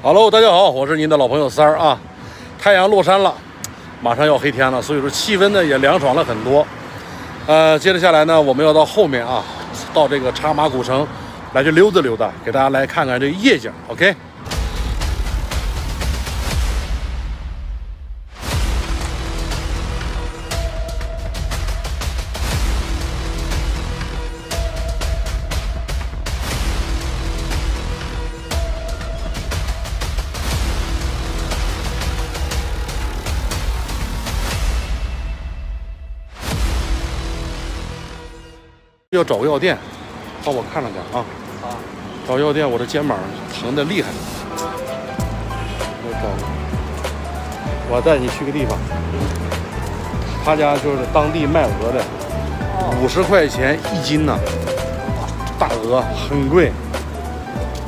哈喽大家好，我是您的老朋友三儿啊。太阳落山了，马上要黑天了，所以说气温呢也凉爽了很多。呃，接着下来呢，我们要到后面啊，到这个茶马古城来去溜达溜达，给大家来看看这夜景。OK。要找个药店，帮我看着点啊。好，找药店，我的肩膀疼的厉害。我找，我带你去个地方，他家就是当地卖鹅的，五十块钱一斤呢，大鹅很贵。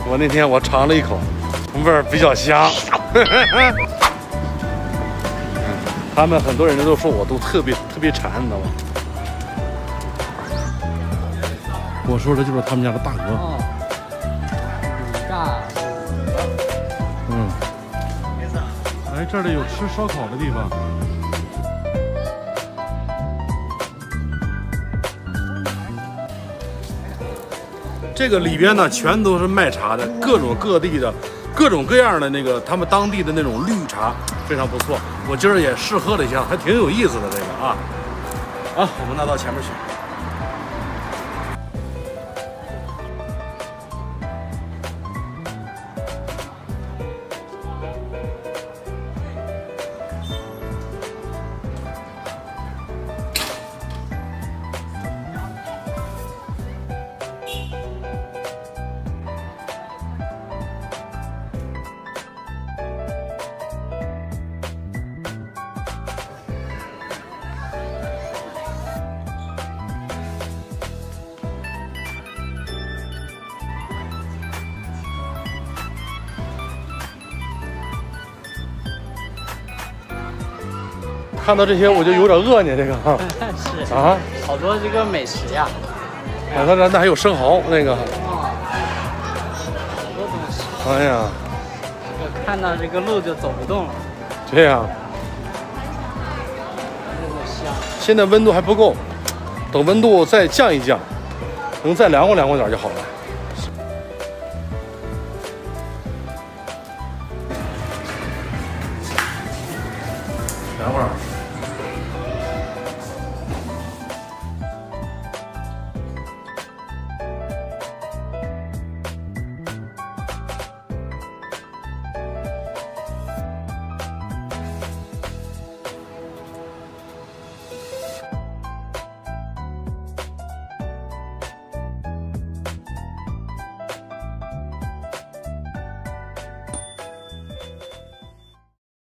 我那天我尝了一口，味儿比较香。他们很多人都说我都特别特别馋，你知道吗？我说的就是他们家的大鹅。哦，大嗯，哎，这里有吃烧烤的地方。这个里边呢，全都是卖茶的，各种各地的，各种各样的那个他们当地的那种绿茶，非常不错。我今儿也试喝了一下，还挺有意思的这个啊。啊，我们拿到前面去。看到这些我就有点饿呢，这个。是。啊，好多这个美食呀，啊，那那还有生蚝那个，哦，好多东西。哎呀，这个看到这个路就走不动了，这样，真的香。现在温度还不够，等温度再降一降，能再凉快凉快点就好了。